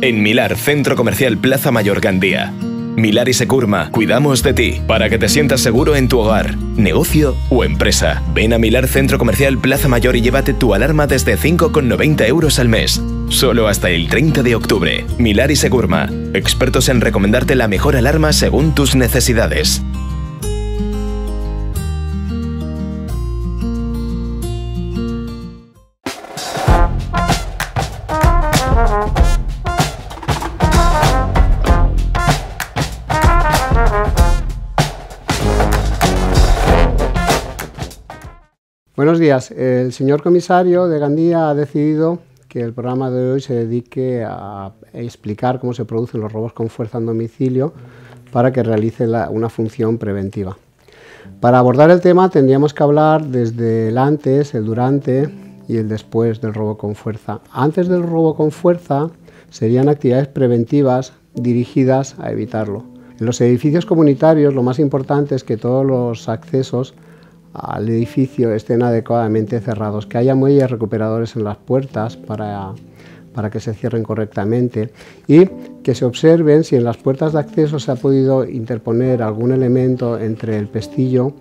En Milar, Centro Comercial Plaza Mayor Gandía. Milar y Securma, cuidamos de ti para que te sientas seguro en tu hogar, negocio o empresa. Ven a Milar Centro Comercial Plaza Mayor y llévate tu alarma desde 5,90 euros al mes. Solo hasta el 30 de octubre. Milar y Securma, expertos en recomendarte la mejor alarma según tus necesidades. Buenos días. El señor comisario de Gandía ha decidido que el programa de hoy se dedique a explicar cómo se producen los robos con fuerza en domicilio para que realice una función preventiva. Para abordar el tema tendríamos que hablar desde el antes, el durante y el después del robo con fuerza. Antes del robo con fuerza serían actividades preventivas dirigidas a evitarlo. En los edificios comunitarios lo más importante es que todos los accesos al edificio estén adecuadamente cerrados, que haya muelles recuperadores en las puertas para, para que se cierren correctamente y que se observen si en las puertas de acceso se ha podido interponer algún elemento entre el pestillo,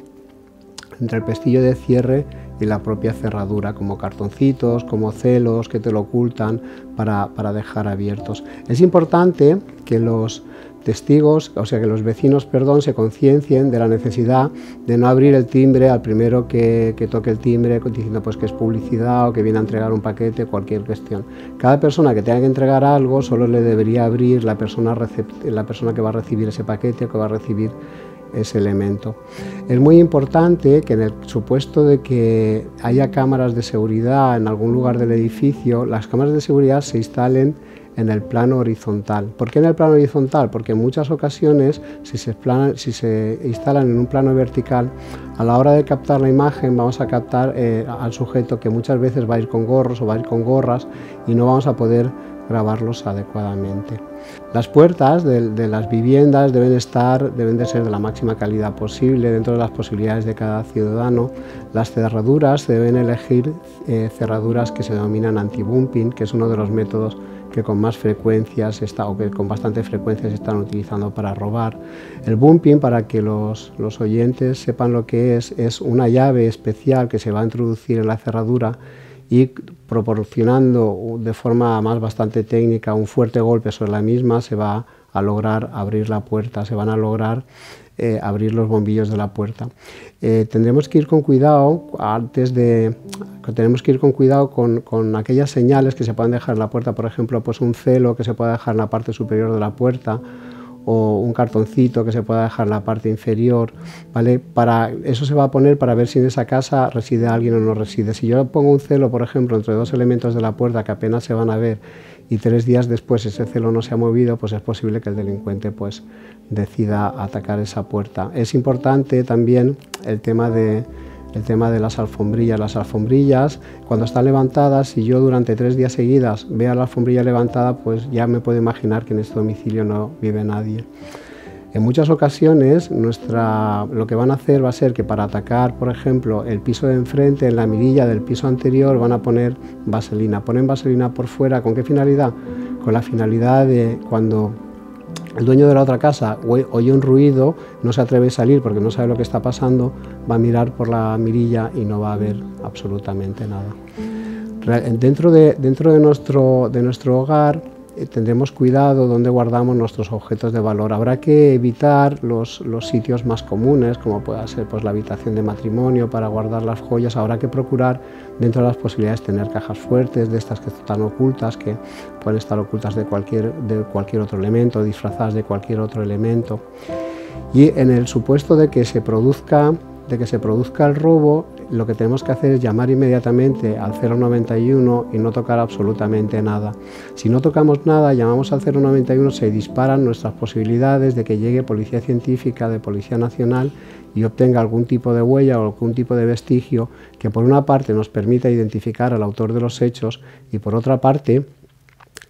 entre el pestillo de cierre y la propia cerradura, como cartoncitos, como celos que te lo ocultan para, para dejar abiertos. Es importante que los testigos, o sea que los vecinos, perdón, se conciencien de la necesidad de no abrir el timbre al primero que, toque el timbre diciendo pues que es publicidad o que viene a entregar un paquete, cualquier cuestión. Cada persona que tenga que entregar algo solo le debería abrir la persona, la persona que va a recibir ese paquete o que va a recibir ese elemento. Es muy importante que en el supuesto de que haya cámaras de seguridad en algún lugar del edificio, las cámaras de seguridad se instalen en el plano horizontal. ¿Por qué en el plano horizontal? Porque en muchas ocasiones, si se, si se instalan en un plano vertical, a la hora de captar la imagen vamos a captar eh, al sujeto que muchas veces va a ir con gorros o va a ir con gorras y no vamos a poder grabarlos adecuadamente. Las puertas de, las viviendas deben estar, deben de ser de la máxima calidad posible dentro de las posibilidades de cada ciudadano. Las cerraduras deben elegir eh, cerraduras que se denominan anti-bumping, que es uno de los métodos que con más frecuencia está, o que con bastante frecuencia se están utilizando para robar. El bumping, para que los, los oyentes sepan lo que es, es una llave especial que se va a introducir en la cerradura y proporcionando de forma más bastante técnica un fuerte golpe sobre la misma se va a lograr abrir la puerta, se van a lograr eh, abrir los bombillos de la puerta. Eh, tendremos que ir con cuidado antes de tenemos que ir con cuidado con, con, aquellas señales que se pueden dejar en la puerta, por ejemplo, pues un celo que se puede dejar en la parte superior de la puerta o un cartoncito que se pueda dejar en la parte inferior, ¿vale? Para, eso se va a poner para ver si en esa casa reside alguien o no reside. Si yo pongo un celo, por ejemplo, entre dos elementos de la puerta que apenas se van a ver y tres días después ese celo no se ha movido, pues es posible que el delincuente pues decida atacar esa puerta. Es importante también el tema de el tema de las alfombrillas. Las alfombrillas, cuando están levantadas, si yo durante tres días seguidas veo la alfombrilla levantada, pues ya me puedo imaginar que en este domicilio no vive nadie. En muchas ocasiones nuestra, lo que van a hacer va a ser que para atacar, por ejemplo, el piso de enfrente, en la mirilla del piso anterior, van a poner vaselina. Ponen vaselina por fuera, ¿con qué finalidad? Con la finalidad de cuando el dueño de la otra casa oye un ruido, no se atreve a salir porque no sabe lo que está pasando, va a mirar por la mirilla y no va a ver absolutamente nada. Dentro de, nuestro, hogar tendremos cuidado donde guardamos nuestros objetos de valor. Habrá que evitar los, los, sitios más comunes, como pueda ser pues, la habitación de matrimonio para guardar las joyas. Habrá que procurar, dentro de las posibilidades, tener cajas fuertes, de estas que están ocultas, que pueden estar ocultas de cualquier, de cualquier otro elemento, disfrazadas de cualquier otro elemento. Y en el supuesto de que se produzca de que se produzca el robo, lo que tenemos que hacer es llamar inmediatamente al 091 y no tocar absolutamente nada. Si no tocamos nada, llamamos al 091, se disparan nuestras posibilidades de que llegue Policía Científica de Policía Nacional y obtenga algún tipo de huella o algún tipo de vestigio que por una parte nos permita identificar al autor de los hechos y por otra parte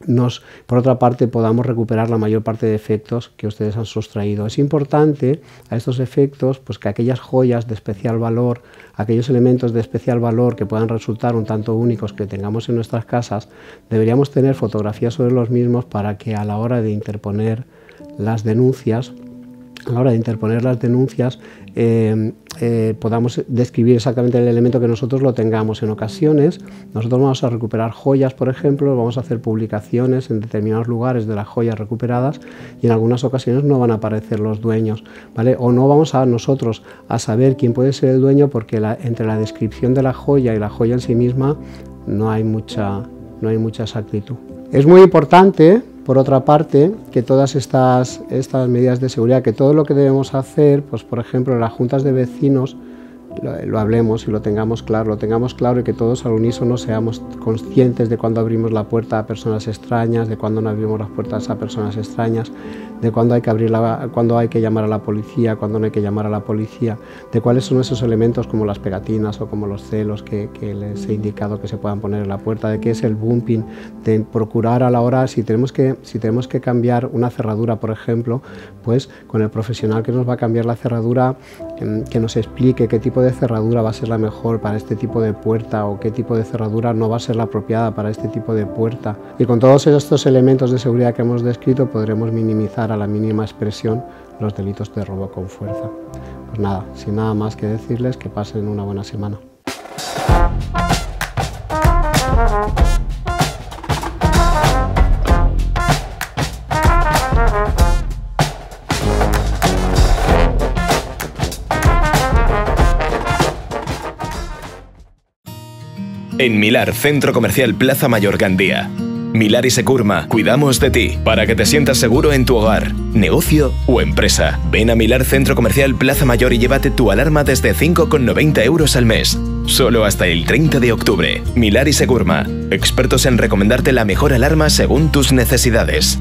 nos, por otra parte, podamos recuperar la mayor parte de efectos que ustedes han sustraído. Es importante a estos efectos pues, que aquellas joyas de especial valor, aquellos elementos de especial valor que puedan resultar un tanto únicos que tengamos en nuestras casas, deberíamos tener fotografías sobre los mismos para que a la hora de interponer las denuncias, a la hora de interponer las denuncias, eh, eh, podamos describir exactamente el elemento que nosotros lo tengamos. En ocasiones, nosotros vamos a recuperar joyas, por ejemplo, vamos a hacer publicaciones en determinados lugares de las joyas recuperadas y en algunas ocasiones no van a aparecer los dueños, ¿vale? O no vamos a nosotros a saber quién puede ser el dueño porque entre la descripción de la joya y la joya en sí misma no hay mucha, no hay mucha exactitud. Es muy importante por otra parte, que todas estas, estas medidas de seguridad, que todo lo que debemos hacer, pues por ejemplo, las juntas de vecinos, lo, hablemos y lo tengamos claro, lo tengamos claro y que todos al unísono seamos conscientes de cuando abrimos la puerta a personas extrañas, de cuando no abrimos las puertas a personas extrañas, de cuándo hay que abrir cuando hay que llamar a la policía, cuándo no hay que llamar a la policía, de cuáles son esos elementos como las pegatinas o como los celos que, les he indicado que se puedan poner en la puerta, de qué es el bumping, de procurar a la hora si tenemos que si tenemos que cambiar una cerradura, por ejemplo, pues con el profesional que nos va a cambiar la cerradura em, que nos explique qué tipo de cerradura va a ser la mejor para este tipo de puerta o qué tipo de cerradura no va a ser la apropiada para este tipo de puerta. Y con todos estos elementos de seguridad que hemos descrito podremos minimizar a la mínima expresión los delitos de robo con fuerza. Pues nada, sin nada más que decirles que pasen una buena semana. En Milar, Centro Comercial Plaza Mayor Gandía Milar y Securma, cuidamos de ti para que te sientas seguro en tu hogar, negocio o empresa. Ven a Milar Centro Comercial Plaza Mayor y llévate tu alarma desde 5,90 euros al mes. Solo hasta el 30 de octubre. Milar y Securma, expertos en recomendarte la mejor alarma según tus necesidades.